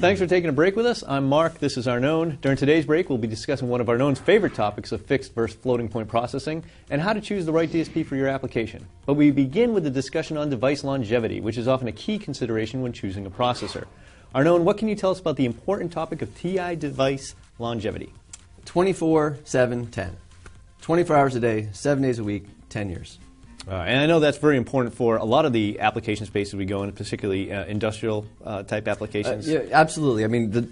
Thanks for taking a break with us. I'm Mark. This is Arnon. During today's break, we'll be discussing one of Arnon's favorite topics of fixed versus floating point processing and how to choose the right DSP for your application. But we begin with a discussion on device longevity, which is often a key consideration when choosing a processor. Arnon, what can you tell us about the important topic of TI device longevity? 24, 7, 10. 24 hours a day, 7 days a week, 10 years. Uh, and I know that's very important for a lot of the application spaces we go in, particularly uh, industrial uh, type applications. Uh, yeah, absolutely. I mean, the,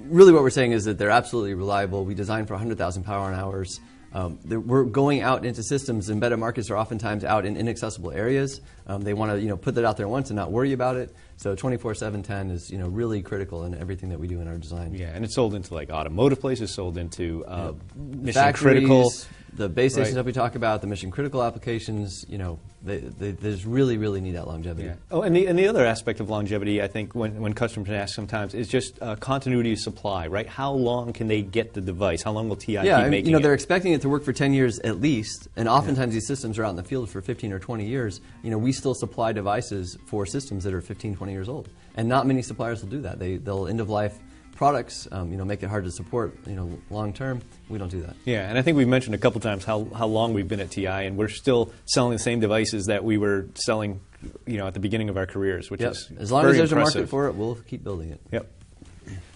really what we're saying is that they're absolutely reliable. We design for 100,000 power hours. Um, we're going out into systems. Embedded markets are oftentimes out in inaccessible areas. Um, they want to, you know, put that out there once and not worry about it. So 24/7 10 is, you know, really critical in everything that we do in our design. Yeah, and it's sold into like automotive places, sold into uh, mission Factories, critical. The base stations Right. that we talk about, the mission critical applications. You know, they, they, they just really, really need that longevity. Yeah. Oh, and the, and the other aspect of longevity, I think, when, when customers ask sometimes, is just uh, continuity of supply, right? How long can they get the device? How long will TI Yeah, keep I mean, making you know, it? they're expecting it to work for 10 years at least, and oftentimes these systems are out in the field for 15 or 20 years. You know, we still supply devices for systems that are 15, 20 years old, and not many suppliers will do that. They, they'll end of life products, um, you know, make it hard to support, you know, long term. We don't do that. Yeah, and I think we've mentioned a couple times how, how long we've been at TI, and we're still selling the same devices that we were selling, you know, at the beginning of our careers, which Yep. is As long as there's a market for it, we'll keep building it. Yep.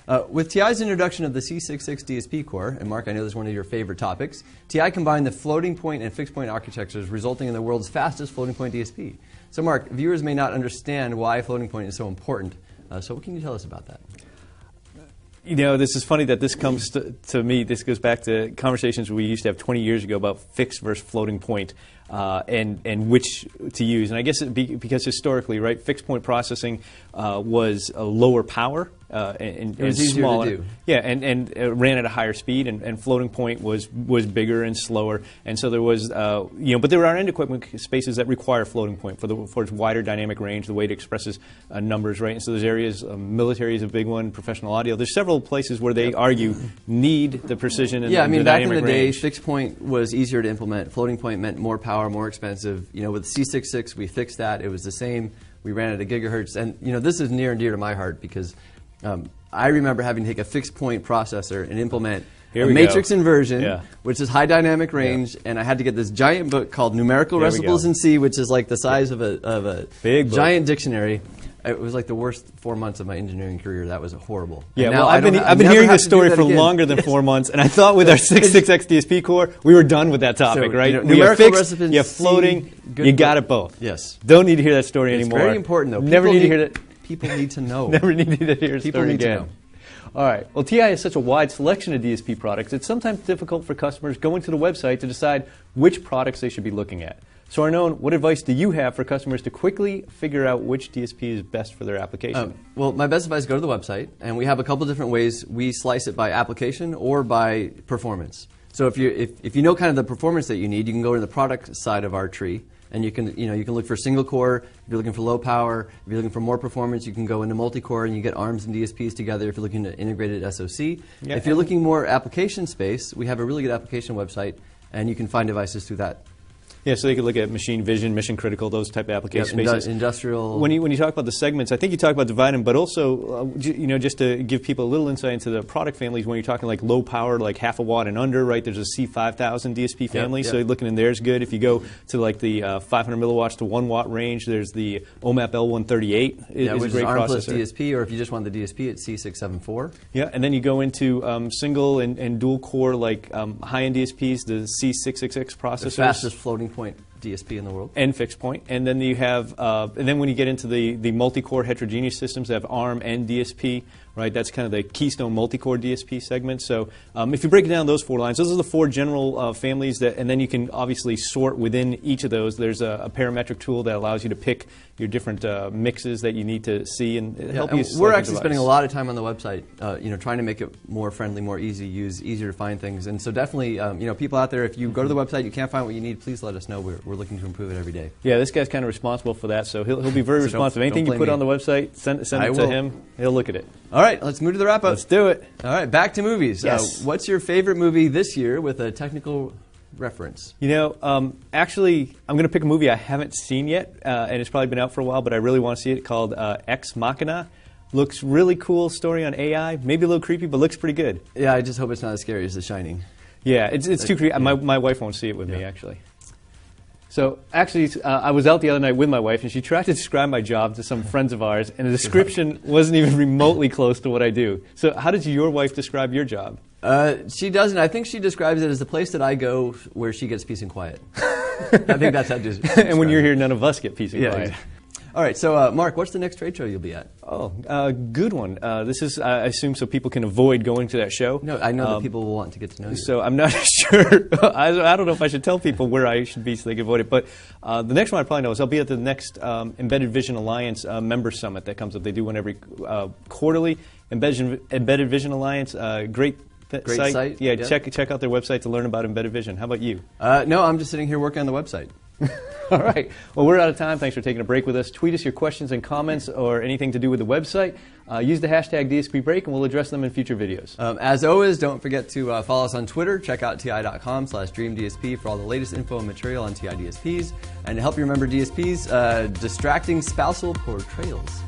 Uh, with TI's introduction of the C66 DSP core, and Mark, I know this is one of your favorite topics, TI combined the floating point and fixed point architectures, resulting in the world's fastest floating point DSP. So, Mark, viewers may not understand why floating point is so important. Uh, so, what can you tell us about that? You know, this is funny that this comes to, to me. This goes back to conversations we used to have 20 years ago about fixed versus floating point, uh, and and which to use. And I guess it be, because historically, right, fixed point processing uh, was a lower power uh, and, It was and easier to smaller. do. Yeah, and and uh, ran at a higher speed, and, and floating point was was bigger and slower. And so there was, uh, you know, but there are end equipment spaces that require floating point for the for its wider dynamic range, the way it expresses uh, numbers, right? And so there's areas, um, military is a big one, professional audio. There's several places where they argue need the precision and yeah, I the mean, back in the dynamic day, range. fixed point was easier to implement. Floating point meant more power, more expensive. You know, with C66, we fixed that. It was the same. We ran at a gigahertz, and you know, this is near and dear to my heart because um, I remember having to take a fixed point processor and implement Here a matrix go. inversion, Yeah. which is high dynamic range, and I had to get this giant book called Numerical There we Recipes in C, which is like the size of a of a Big book. giant dictionary. It was like the worst four months of my engineering career. That was horrible. Yeah, now well, I've been, I've been hearing this story for again. longer than four months, and I thought with our 66X DSP core, we were done with that topic, So, right? you know, We numerical fixed, recipes, you have floating, C, good you got book. it both. Yes. Don't need to hear that story It's anymore. very important, though. Never People need to hear that. People need to know. Never need to hear a People story need to know. All right. Well, TI has such a wide selection of DSP products, it's sometimes difficult for customers going to the website to decide which products they should be looking at. So, Arnon, what advice do you have for customers to quickly figure out which DSP is best for their application? Um, well, my best advice is go to the website, and we have a couple different ways we slice it by application or by performance. So if you if, if you know kind of the performance that you need, you can go to the product side of our tree, and you can you know you can look for single core. If you're looking for low power, if you're looking for more performance, you can go into multi-core, and you get ARMS and DSPs together. If you're looking at integrated SoC, Yeah, if you're looking more application space, we have a really good application website, and you can find devices through that. Yeah, so they could look at machine vision, mission critical, those type of application indu- spaces. industrial- When you when you talk about the segments, I think you talk about dividing, but also uh, j- you know just to give people a little insight into the product families. When you're talking like low power, like half a watt and under, right? There's a C5000 DSP family, so yep. looking in there is good. If you go to like the uh, 500 milliwatts to one watt range, there's the OMAP L138. Is, Yeah, is which a great is ARM plus. DSP, or if you just want the DSP, it's C674. Yeah, and then you go into um, single and, and dual core like um, high end DSPs, the C666 The processors. fastest floating point DSP in the world. and fixed point. And then you have, uh, and then when you get into the, the multi-core heterogeneous systems, they have ARM and DSP, right? That's kind of the keystone multi-core DSP segment. So um, if you break down those four lines, those are the four general uh, families that, and then you can obviously sort within each of those. There's a, a parametric tool that allows you to pick your different uh, mixes that you need to see and Yeah, help and you. we're actually spending a lot of time on the website, uh, you know, trying to make it more friendly, more easy to use, easier to find things. And so definitely, um, you know, people out there, if you go to the website, you can't find what you need, please let us know. We're, we're looking to improve it every day. Yeah, this guy's kind of responsible for that, so he'll, he'll be very So responsive. Anything you put blame on the website, send, send I it to will. him. He'll look at it. All right, let's move to the wrap up. Let's do it. All right, back to movies. Yes. Uh, what's your favorite movie this year with a technical reference? You know, um, actually, I'm going to pick a movie I haven't seen yet, uh, and it's probably been out for a while, but I really want to see it called uh, Ex Machina. Looks really cool. Story on AI. Maybe a little creepy, but looks pretty good. Yeah, I just hope it's not as scary as The Shining. Yeah, it's, it's too creepy. My, my wife won't see it with me, actually. So, actually, uh, I was out the other night with my wife, and she tried to describe my job to some friends of ours, and the description wasn't even remotely close to what I do. So, how did your wife describe your job? Uh, she doesn't. I think she describes it as the place that I go where she gets peace and quiet. I think that's how. She and when you're here, none of us get peace and yeah. quiet. exactly. All right. So, uh, Mark, what's the next trade show you'll be at? Oh, uh, good one. Uh, this is, I assume, so people can avoid going to that show. No, I know Um, that people will want to get to know you. So I'm not sure. I, I don't know if I should tell people where I should be so they can avoid it. But uh, the next one I probably know is I'll be at the next um, Embedded Vision Alliance uh, member summit that comes up. They do one every uh, quarterly. Embedded, Embedded Vision Alliance, uh, great. th- Great site, Yeah, yeah. check check out their website to learn about embedded vision. How about you? Uh, no, I'm just sitting here working on the website. All right. Well, we're out of time. Thanks for taking a break with us. Tweet us your questions and comments or anything to do with the website. Uh, use the hashtag DSP Break, and we'll address them in future videos. Um, as always, don't forget to uh, follow us on Twitter. Check out ti.com slash dreamdsp for all the latest info and material on TI DSPs. And to help you remember DSPs, uh, distracting spousal portrayals.